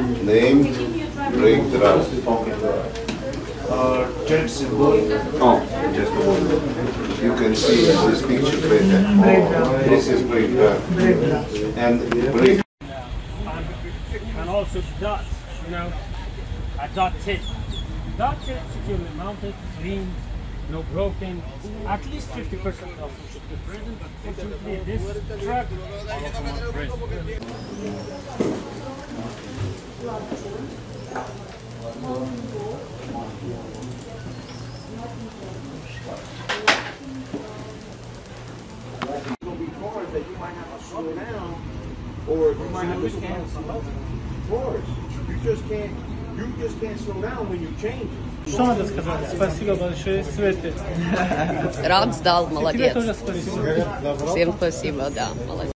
Name, break draft. Uh, jet symbol. Oh, just a moment. You can see this picture right there. This is break draft. And break and also dots, you know, a dot tip. Dot tip securely mounted, clean, no broken. At least 50% of them should be present, but fortunately this truck, all of them are present. might have to slow down, or you might have to slow down some other cars. You just can't, you just can't slow down when you change it. Что надо сказать? Спасибо большое, Свете. Рад сдал, Тебе молодец. тоже спасибо. Всем спасибо, да, молодец.